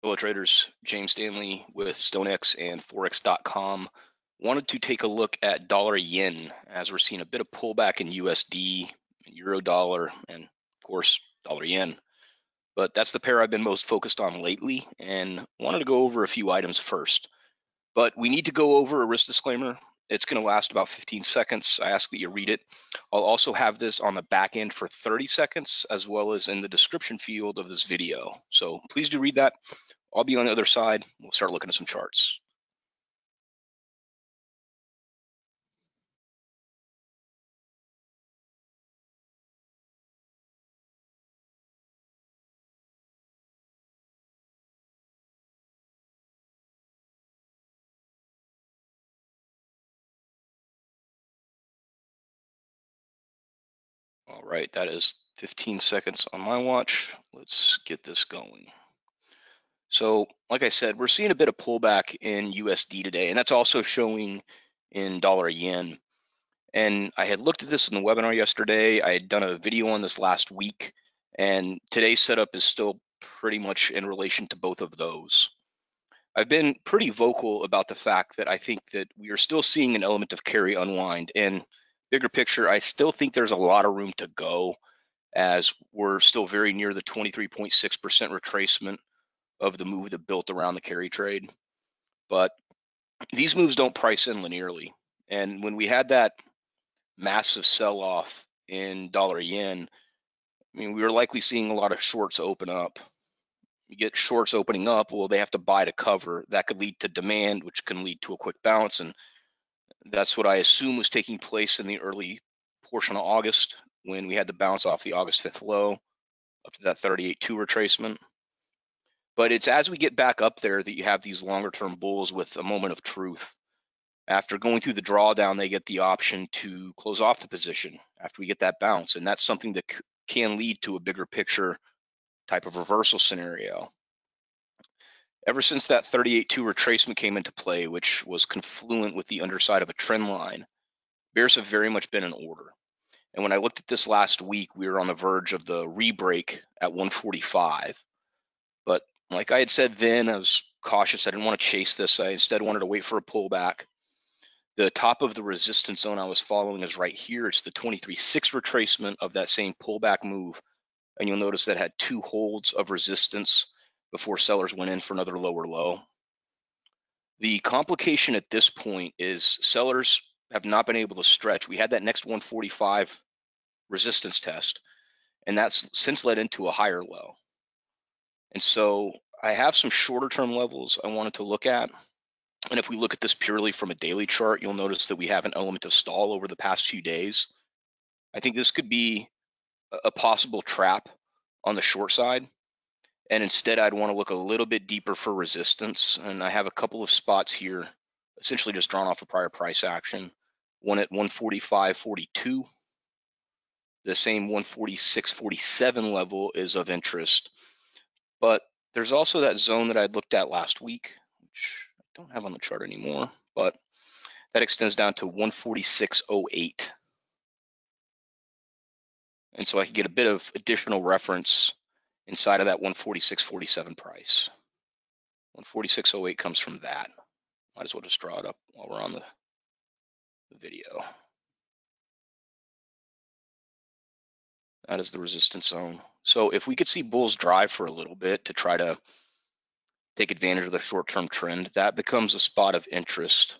Hello traders, James Stanley with StoneX and Forex.com. Wanted to take a look at dollar yen as we're seeing a bit of pullback in USD, euro dollar, and of course dollar yen. But that's the pair I've been most focused on lately and wanted to go over a few items first. But we need to go over a risk disclaimer. It's going to last about 15 seconds. I ask that you read it. I'll also have this on the back end for 30 seconds, as well as in the description field of this video. So please do read that. I'll be on the other side. We'll start looking at some charts. All right, that is 15 seconds on my watch. Let's get this going. So, like I said, we're seeing a bit of pullback in USD today, and that's also showing in dollar yen. And I had looked at this in the webinar yesterday. I had done a video on this last week, and today's setup is still pretty much in relation to both of those. I've been pretty vocal about the fact that I think that we are still seeing an element of carry unwind. And bigger picture, I still think there's a lot of room to go as we're still very near the 23.6% retracement of the move that built around the carry trade. But these moves don't price in linearly. And when we had that massive sell off in dollar yen, I mean, we were likely seeing a lot of shorts open up. You get shorts opening up, well, they have to buy to cover. That could lead to demand, which can lead to a quick bounce. And that's what I assume was taking place in the early portion of August when we had the bounce off the August 5th low up to that 38.2 retracement. But it's as we get back up there that you have these longer term bulls with a moment of truth. After going through the drawdown, they get the option to close off the position after we get that bounce. And that's something that can lead to a bigger picture type of reversal scenario ever since that 38.2 retracement came into play, which was confluent with the underside of a trend line, bears have very much been in order. And when I looked at this last week, we were on the verge of the rebreak at 145. But like I had said then, I was cautious. I didn't want to chase this. I instead wanted to wait for a pullback. The top of the resistance zone I was following is right here. It's the 23.6 retracement of that same pullback move. And you'll notice that had two holds of resistance before sellers went in for another lower low. The complication at this point is sellers have not been able to stretch. We had that next 145 resistance test, and that's since led into a higher low. And so I have some shorter term levels I wanted to look at. And if we look at this purely from a daily chart, you'll notice that we have an element of stall over the past few days. I think this could be a possible trap on the short side and instead I'd want to look a little bit deeper for resistance. And I have a couple of spots here, essentially just drawn off a prior price action. One at 145.42. The same 146.47 level is of interest. But there's also that zone that I'd looked at last week, which I don't have on the chart anymore, but that extends down to 146.08. And so I could get a bit of additional reference inside of that 146.47 price. 146.08 comes from that. Might as well just draw it up while we're on the, video. That is the resistance zone. So if we could see bulls drive for a little bit to try to take advantage of the short-term trend, that becomes a spot of interest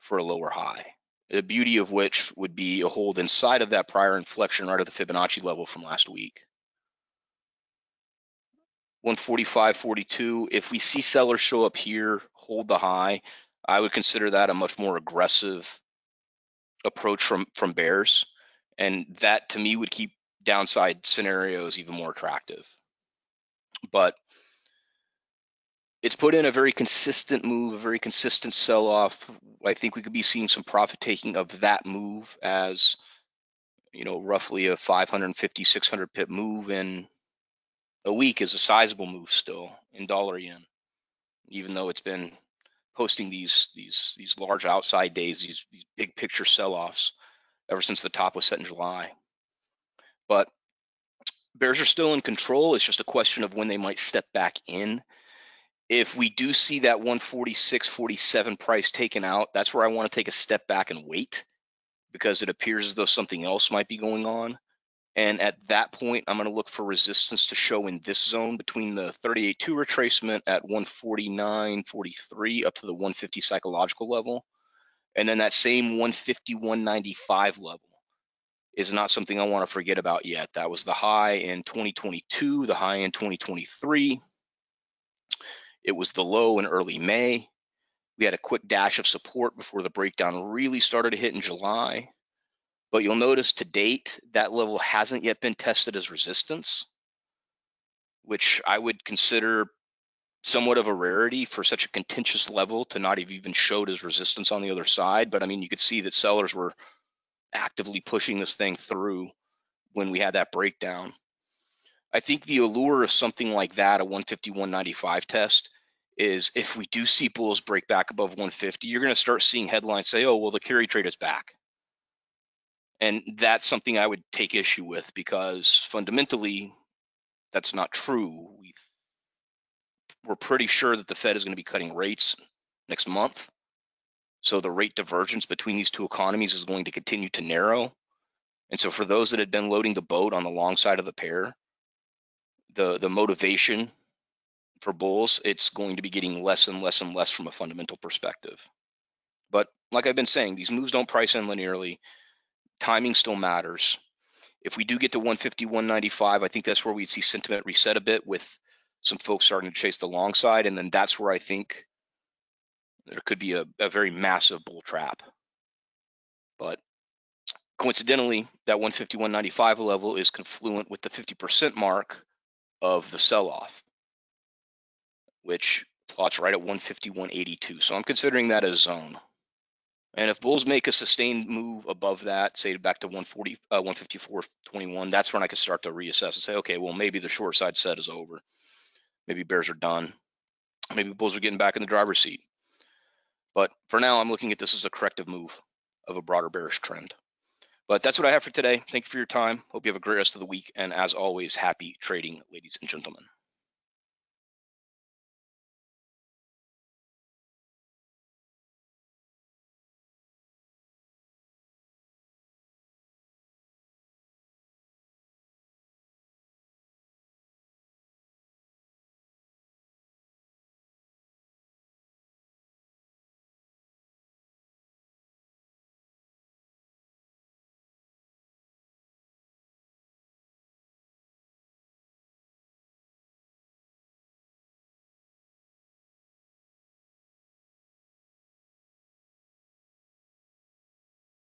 for a lower high. The beauty of which would be a hold inside of that prior inflection right at the Fibonacci level from last week. 145.42. If we see sellers show up here, hold the high, I would consider that a much more aggressive approach from from bears, and that to me would keep downside scenarios even more attractive. But it's put in a very consistent move, a very consistent sell off. I think we could be seeing some profit taking of that move as you know roughly a 550 600 pip move in a week is a sizable move still in dollar yen, even though it's been posting these these these large outside days, these, these big picture sell-offs ever since the top was set in July. But bears are still in control. It's just a question of when they might step back in. If we do see that 146, 47 price taken out, that's where I want to take a step back and wait because it appears as though something else might be going on. And at that point, I'm going to look for resistance to show in this zone between the 38.2 retracement at 149.43 up to the 150 psychological level. And then that same 150, 195 level is not something I want to forget about yet. That was the high in 2022, the high in 2023. It was the low in early May. We had a quick dash of support before the breakdown really started to hit in July. But you'll notice to date, that level hasn't yet been tested as resistance, which I would consider somewhat of a rarity for such a contentious level to not have even showed as resistance on the other side. But I mean, you could see that sellers were actively pushing this thing through when we had that breakdown. I think the allure of something like that, a 150, 195 test, is if we do see bulls break back above 150, you're going to start seeing headlines say, oh, well, the carry trade is back. And that's something I would take issue with because fundamentally, that's not true. we we're pretty sure that the Fed is going to be cutting rates next month. So the rate divergence between these two economies is going to continue to narrow. And so for those that had been loading the boat on the long side of the pair, the, the motivation for bulls, it's going to be getting less and less and less from a fundamental perspective. But like I've been saying, these moves don't price in linearly. Timing still matters. If we do get to 150, 195, I think that's where we'd see sentiment reset a bit with some folks starting to chase the long side. And then that's where I think there could be a, a very massive bull trap. But coincidentally, that 150, 195 level is confluent with the 50% mark of the sell off which plots right at 150, 182. So I'm considering that a zone. And if bulls make a sustained move above that, say back to 140, uh, 154.21, that's when I can start to reassess and say, okay, well, maybe the short side set is over. Maybe bears are done. Maybe bulls are getting back in the driver's seat. But for now, I'm looking at this as a corrective move of a broader bearish trend. But that's what I have for today. Thank you for your time. Hope you have a great rest of the week. And as always, happy trading, ladies and gentlemen.